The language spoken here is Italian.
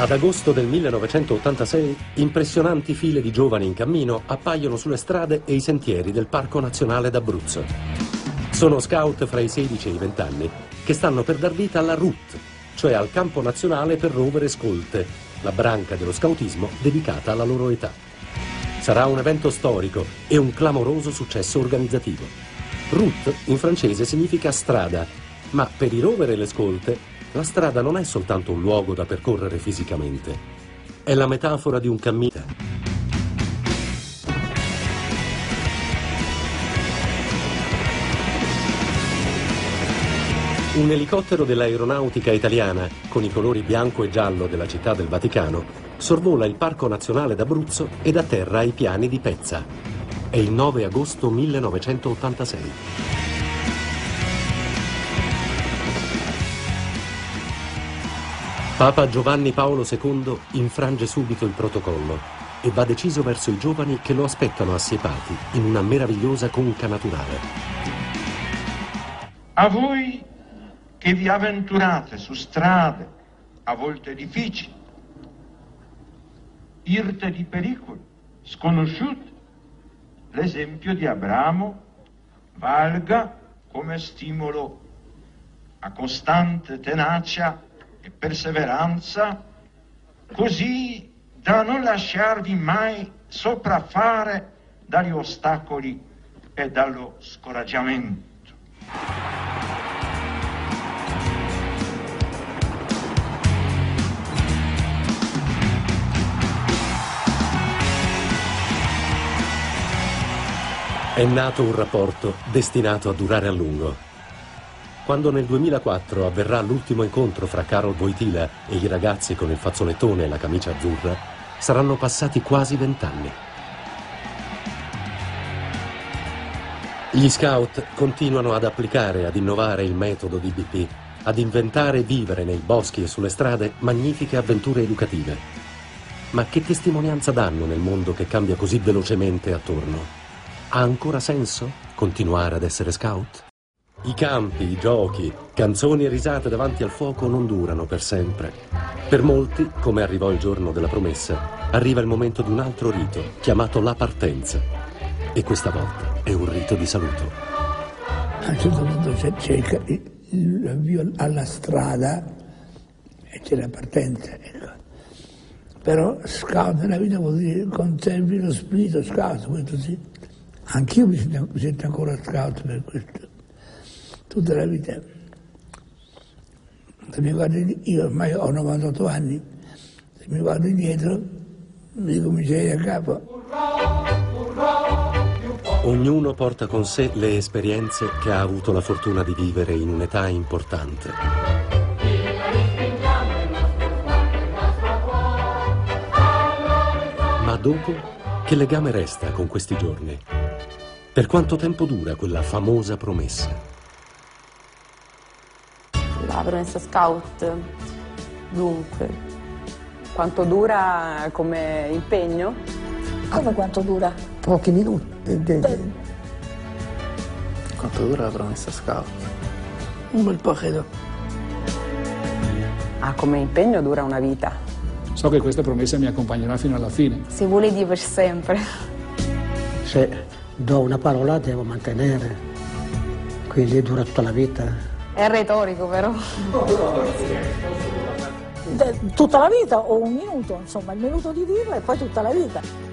Ad agosto del 1986 impressionanti file di giovani in cammino appaiono sulle strade e i sentieri del Parco Nazionale d'Abruzzo. Sono scout fra i 16 e i 20 anni che stanno per dar vita alla RUT, cioè al Campo Nazionale per Rovere Scolte, la branca dello scautismo dedicata alla loro età. Sarà un evento storico e un clamoroso successo organizzativo. Route in francese significa strada, ma per i rover e le scolte la strada non è soltanto un luogo da percorrere fisicamente, è la metafora di un cammino. Un elicottero dell'aeronautica italiana, con i colori bianco e giallo della città del Vaticano, sorvola il Parco Nazionale d'Abruzzo ed atterra ai piani di Pezza. È il 9 agosto 1986. Papa Giovanni Paolo II infrange subito il protocollo e va deciso verso i giovani che lo aspettano assiepati in una meravigliosa conca naturale. A voi che vi avventurate su strade a volte difficili, irte di pericoli, sconosciute, l'esempio di Abramo valga come stimolo a costante tenacia e perseveranza, così da non lasciarvi mai sopraffare dagli ostacoli e dallo scoraggiamento. È nato un rapporto destinato a durare a lungo. Quando nel 2004 avverrà l'ultimo incontro fra Carol Voitila e i ragazzi con il fazzolettone e la camicia azzurra, saranno passati quasi vent'anni. Gli scout continuano ad applicare, ad innovare il metodo di BP, ad inventare e vivere nei boschi e sulle strade magnifiche avventure educative. Ma che testimonianza danno nel mondo che cambia così velocemente attorno? Ha ancora senso continuare ad essere scout? I campi, i giochi, canzoni e risate davanti al fuoco non durano per sempre. Per molti, come arrivò il giorno della promessa, arriva il momento di un altro rito, chiamato la partenza. E questa volta è un rito di saluto. A un certo punto c'è, l'avvio alla strada e c'è la partenza. Ecco. Però scout nella vita vuol dire conservi lo spirito scout, questo sì. Anch'io mi sento ancora scout per questo tutta la vita. Se mi guardi, io ormai ho 98 anni, se mi guardo indietro mi ricomincerei da capo. Ognuno porta con sé le esperienze che ha avuto la fortuna di vivere in un'età importante. Ma dopo, che legame resta con questi giorni? Per quanto tempo dura quella famosa promessa? La promessa scout, dunque, quanto dura come impegno? Come quanto dura? Pochi minuti. Quanto dura la promessa scout? Un bel po' credo. Ah, come impegno dura una vita. So che questa promessa mi accompagnerà fino alla fine. Si vuole dire per sempre. Se do una parola devo mantenere, quindi dura tutta la vita. È retorico però. Tutta la vita o un minuto, insomma, il minuto di dirla e poi tutta la vita.